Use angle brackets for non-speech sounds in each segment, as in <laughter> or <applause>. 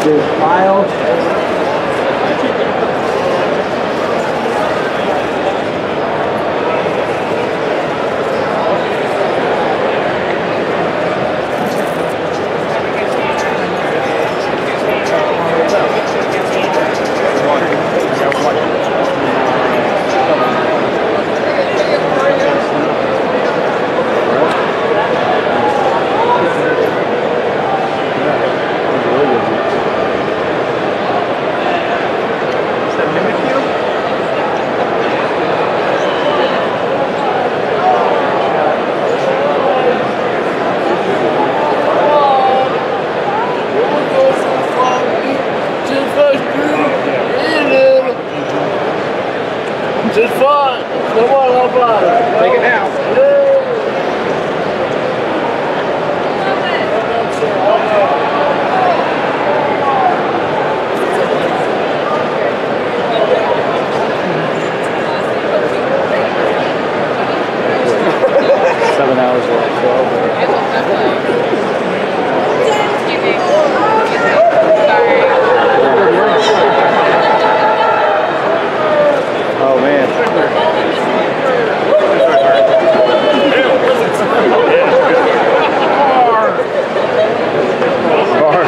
front of this pile. Just fun. Come on, I'll fly. Take it now. Seven hours left. Twelve. Oh man. Bar.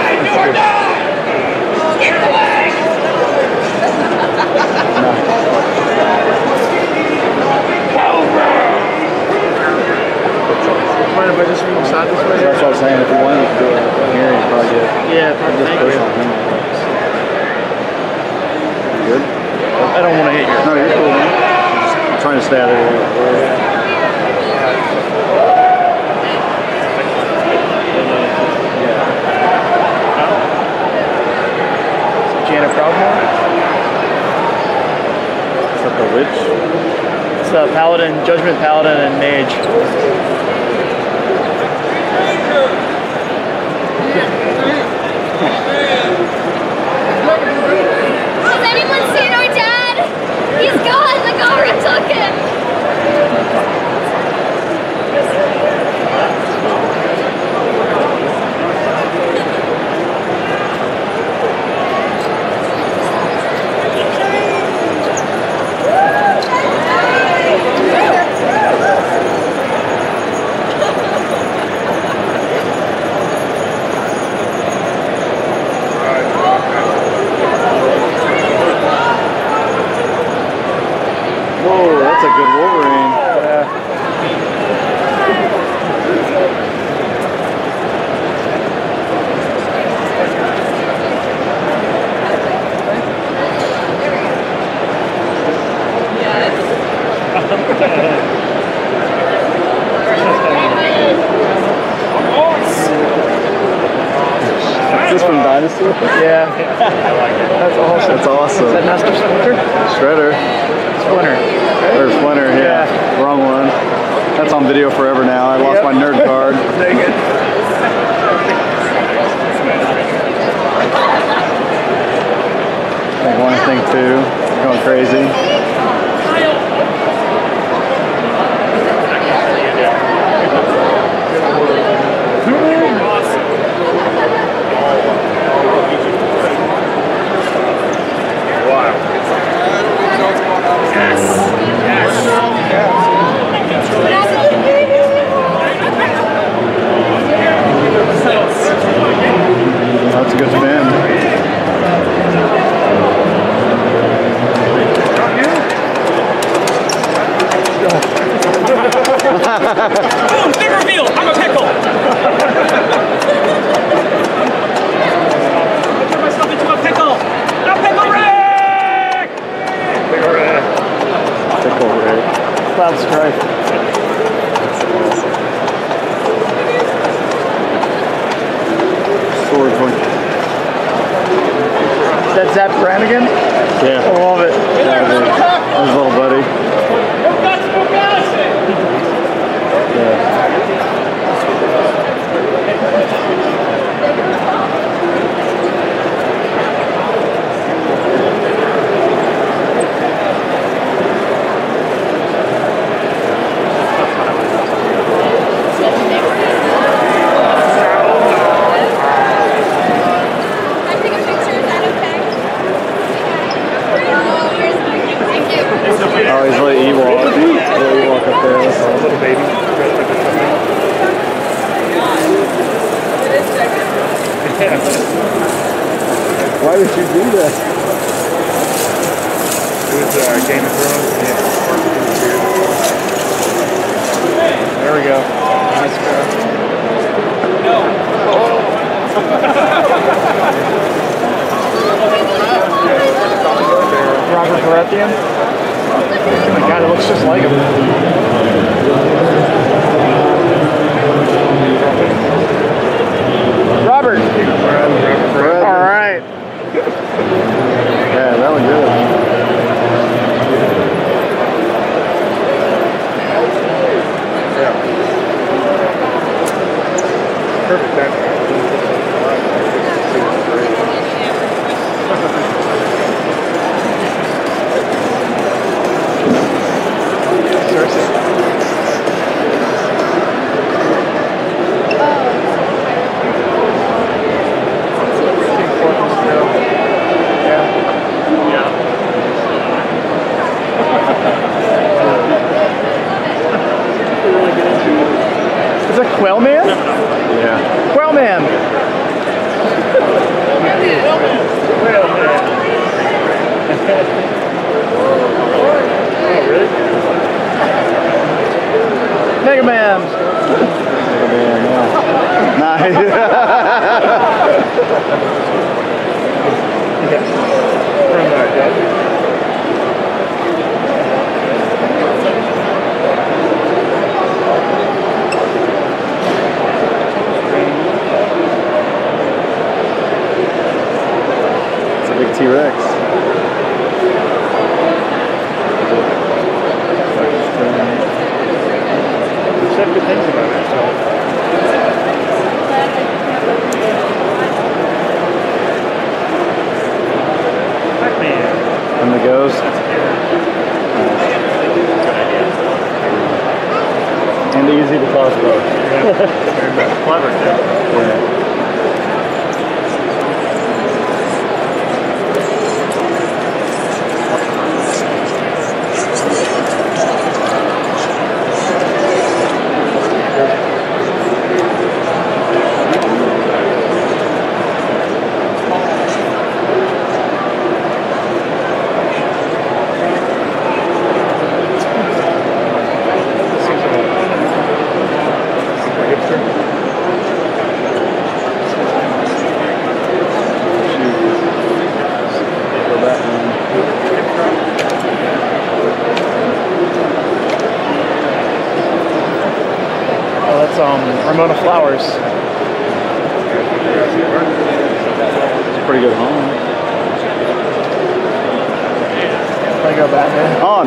Mind if I just move aside this way? That's what I was saying. If you wanted to do it here, you probably get Yeah, probably. just Thank push you. on him. You good? I don't want to hit you. No, you're cool, man. Just trying to stay out of the way. Janet Proudmoore. Is that the witch? It's uh, Paladin, Judgment Paladin, and Mage. Has anyone seen our dad? He's gone. The Gara took him. Whoa, that's a good Wolverine. Is this from Dynasty? Yeah. <laughs> That's awesome. That's awesome. Is that Master Splinter? Shredder. Splinter. Or Splinter, yeah. Wrong one. That's on video forever now. I lost Yep. my nerd card. <laughs> Dang it. Think one, think two. Going crazy. That Zapp Brannigan? Yeah. I love it. His little buddy. a little baby Why would you do that? It was uh, Game of Thrones. Yeah. There we go. Nice car. <laughs> No. Robert Baratheon? Oh my god, it looks just like him. T-Rex. Said good things about it. So. Pac-Man. And the ghost. And easy to toss both. Very clever too. Yeah. Oh, that's um Ramona Flowers. It's a pretty good home. Lego Batman. On.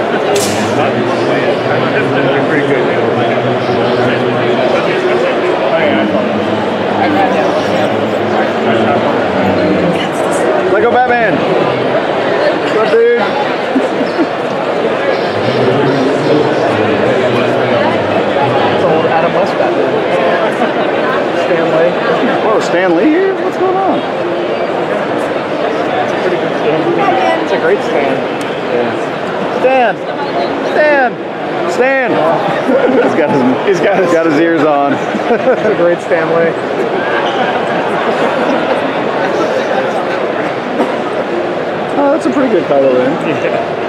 Pretty good. Lego Batman. What's up, dude? Adam West Batman. Stan Lee. Whoa, Stan Lee here? What's going on? It's a pretty good stand. It's a great stand. Stan! Stan! Stan. <laughs> he's got his he's got his, got his ears on. It's <laughs> a great Stan Lee. Oh, that's a pretty good Kylo Ren. Good.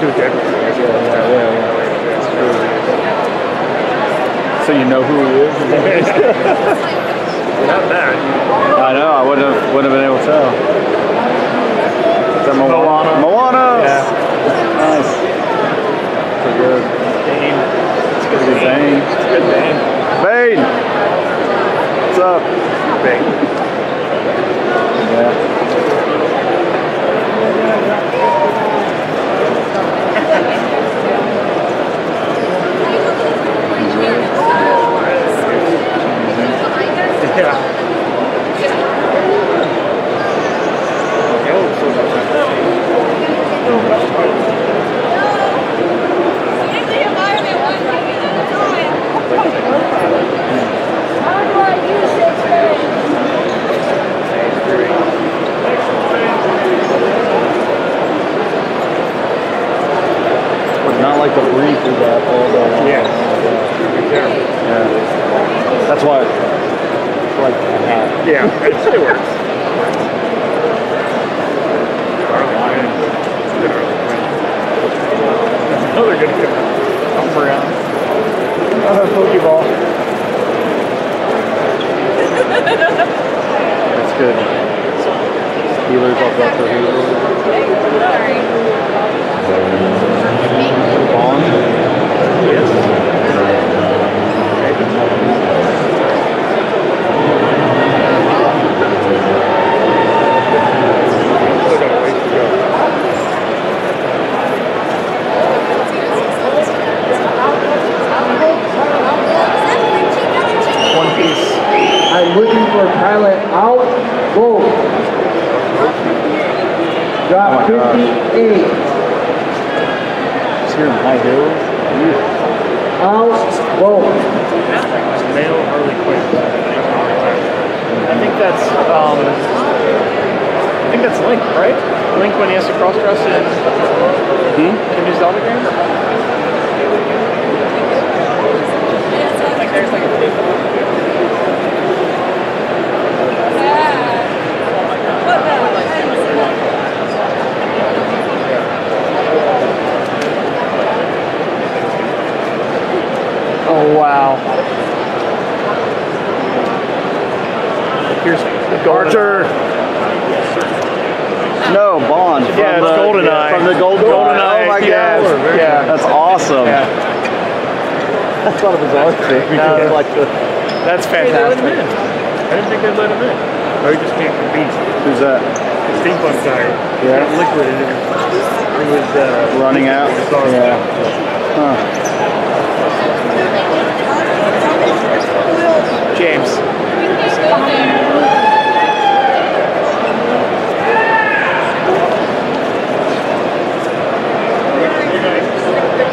Do it to everybody. Yeah, yeah, true. So you know who he is? <laughs> Not that. I know. I wouldn't have wouldn't have been able to tell. Is that Moana? Moana. Yeah. Nice. Pretty good. Dane. It's Pretty good good Bane. It's good name. Bane. What's up? Big. Yeah. lateral. Eu sou Oh, Pokeball. That's good. Healers all go for healers. Bond. Yes. Still got a ways to go. One piece. I'm looking for pilot out. Go. Drop Oh 58. It's here in High Hills. Out. Go. Male Harley Quinn. I think that's um I think that's Link, right? Link when he has to cross dress in in his autogram? Oh wow. Here's Archer. No, Bond. From Yeah, it's the, GoldenEye. From the Golden GoldenEye, Oh my yeah, god. yeah. That's awesome. Yeah, I thought it was our thing. We No. did like the, that's Hey, they let him fantastic. in. I didn't think they'd let him in. Oh, he just came from beach. who's that? The steampunk guy. Yeah. Liquid. in It He was uh, Running out? Yeah. Huh. James.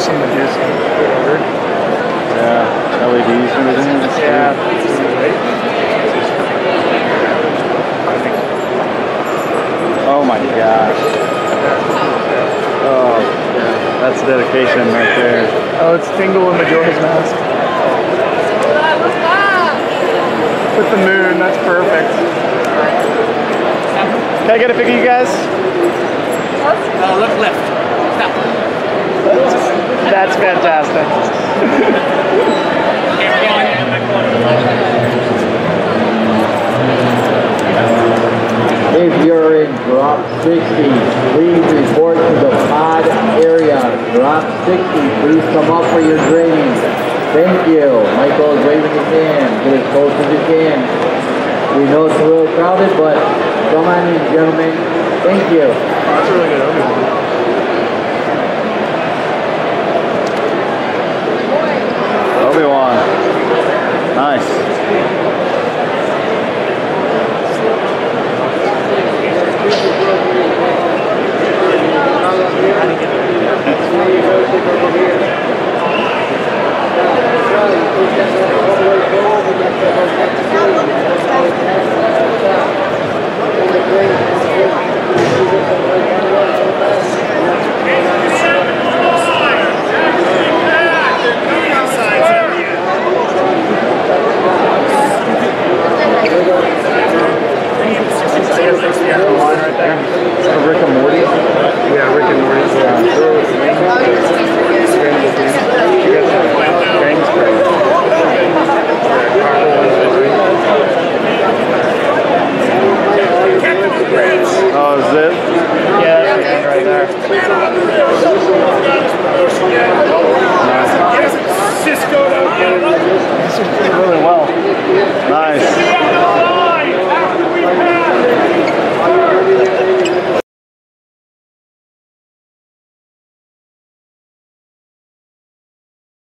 Wow, that's an awesome Medusa. Yeah. LEDs and everything. Yeah. cool. Oh my gosh. Oh, yeah. That's dedication right there. Oh, it's Tingle in Majora's Mask. With the moon, that's perfect. Can I get a pic of you guys? Uh, look left. Stop. That's fantastic. If you're in drop 60, please report to the pod area. Drop 60, please come up for your training. Thank you. Michael is waving his hand. Get as close as you can. We know it's a little crowded, but come on in, gentlemen. Thank you. That's really good Nice.